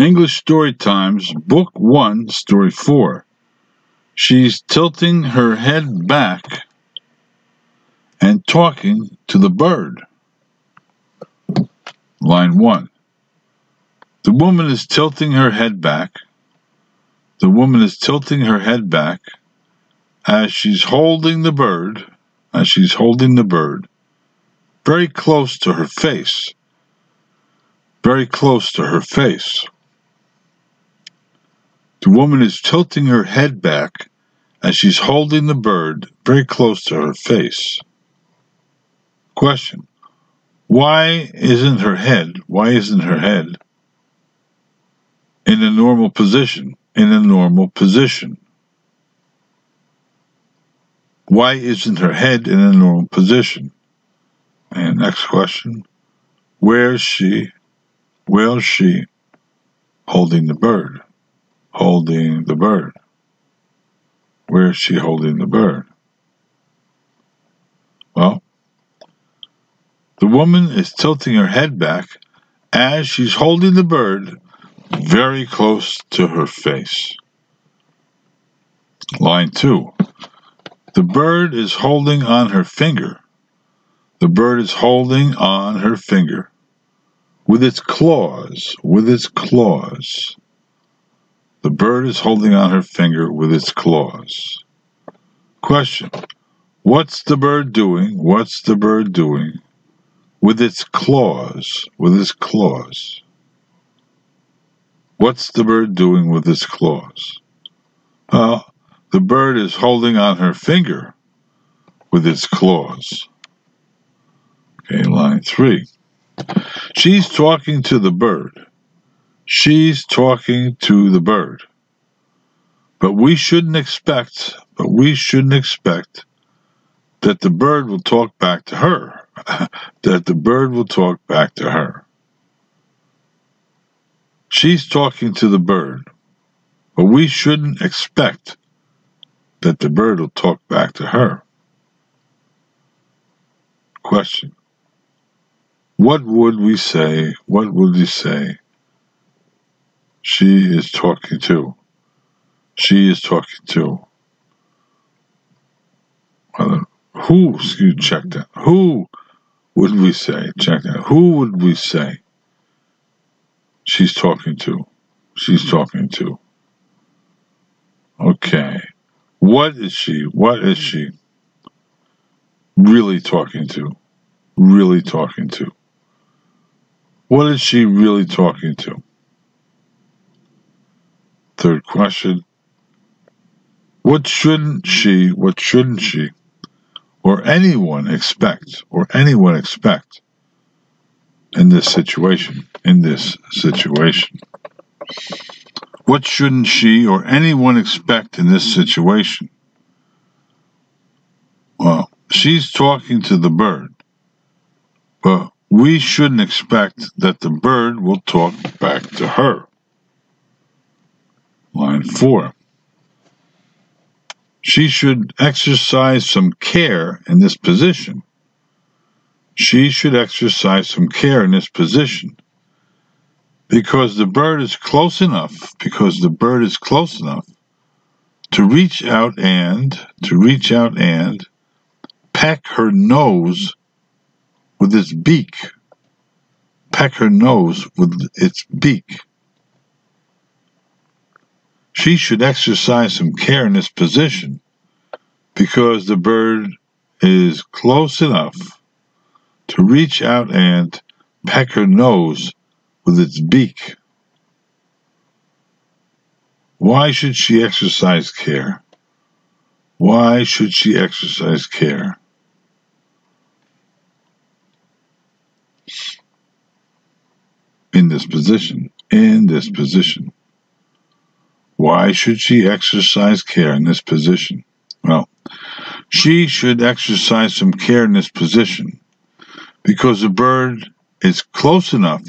English Story Times, Book 1, Story 4. She's tilting her head back and talking to the bird. Line 1. The woman is tilting her head back. The woman is tilting her head back as she's holding the bird, as she's holding the bird, very close to her face. Very close to her face. The woman is tilting her head back and she's holding the bird very close to her face. Question. Why isn't her head, why isn't her head in a normal position? In a normal position. Why isn't her head in a normal position? And next question. Where's she, where's she holding the bird? Holding the bird? Where is she holding the bird? Well, the woman is tilting her head back as she's holding the bird very close to her face. Line 2. The bird is holding on her finger. The bird is holding on her finger with its claws, with its claws. The bird is holding on her finger with its claws. Question. What's the bird doing? What's the bird doing with its claws? With its claws. What's the bird doing with its claws? Well, the bird is holding on her finger with its claws. Okay, line three. She's talking to the bird. She's talking to the bird. But we shouldn't expect, but we shouldn't expect that the bird will talk back to her. that the bird will talk back to her. She's talking to the bird, but we shouldn't expect that the bird will talk back to her. Question. What would we say? What would we say she is talking to. She is talking to. Who, excuse, check that. Who would we say, check that, who would we say she's talking to? She's talking to. Okay. What is she, what is she really talking to? Really talking to? What is she really talking to? Third question. What shouldn't she, what shouldn't she, or anyone expect, or anyone expect in this situation, in this situation? What shouldn't she or anyone expect in this situation? Well, she's talking to the bird, but we shouldn't expect that the bird will talk back to her. Line 4. She should exercise some care in this position. She should exercise some care in this position because the bird is close enough, because the bird is close enough to reach out and, to reach out and peck her nose with its beak. Peck her nose with its beak. She should exercise some care in this position because the bird is close enough to reach out and peck her nose with its beak. Why should she exercise care? Why should she exercise care? In this position, in this position. Why should she exercise care in this position? Well, she should exercise some care in this position because the bird is close enough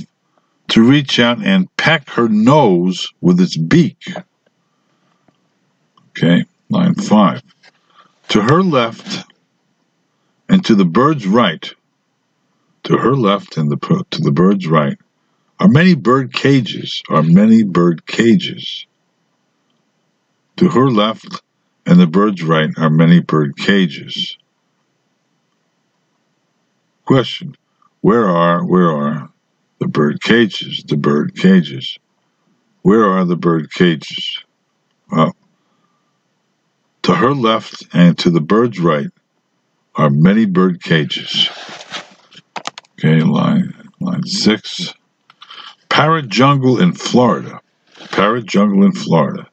to reach out and peck her nose with its beak. Okay, line five. To her left and to the bird's right, to her left and the, to the bird's right, are many bird cages, are many bird cages. To her left and the bird's right are many bird cages. Question. Where are, where are the bird cages, the bird cages? Where are the bird cages? Well, to her left and to the bird's right are many bird cages. Okay, line line six. Parrot Jungle in Florida. Parrot Jungle in Florida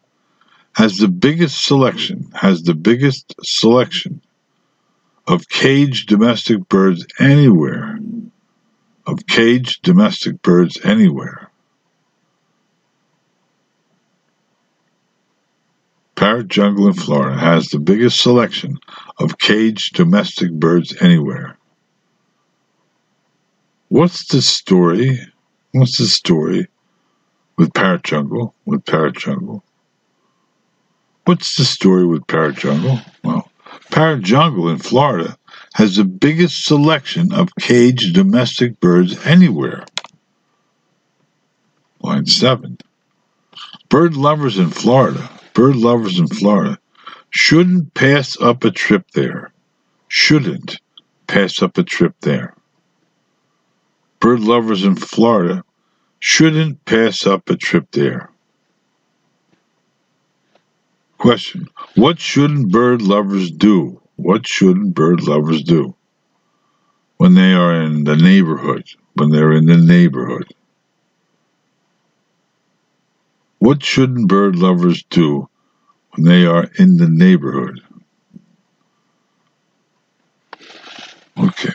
has the biggest selection, has the biggest selection of caged domestic birds anywhere. Of caged domestic birds anywhere. Parrot Jungle in Florida has the biggest selection of caged domestic birds anywhere. What's the story? What's the story with Parrot Jungle? With Parrot Jungle? What's the story with Parrot Jungle? Well, Parrot Jungle in Florida has the biggest selection of caged domestic birds anywhere. Line 7. Bird lovers in Florida, bird lovers in Florida shouldn't pass up a trip there. Shouldn't pass up a trip there. Bird lovers in Florida shouldn't pass up a trip there. Question What shouldn't bird lovers do? What shouldn't bird lovers do when they are in the neighborhood? When they're in the neighborhood? What shouldn't bird lovers do when they are in the neighborhood? Okay,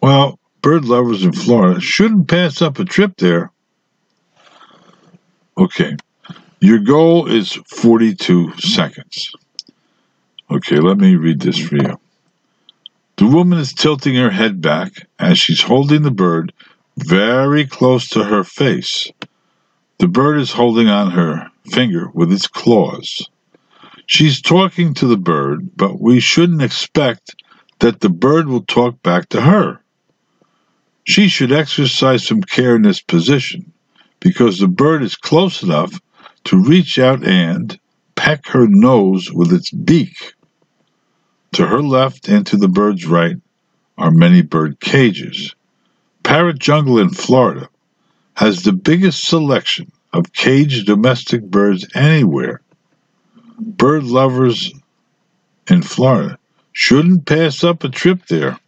well, bird lovers in Florida shouldn't pass up a trip there. Okay, your goal is 42 seconds. Okay, let me read this for you. The woman is tilting her head back as she's holding the bird very close to her face. The bird is holding on her finger with its claws. She's talking to the bird, but we shouldn't expect that the bird will talk back to her. She should exercise some care in this position because the bird is close enough to reach out and peck her nose with its beak. To her left and to the bird's right are many bird cages. Parrot Jungle in Florida has the biggest selection of caged domestic birds anywhere. Bird lovers in Florida shouldn't pass up a trip there.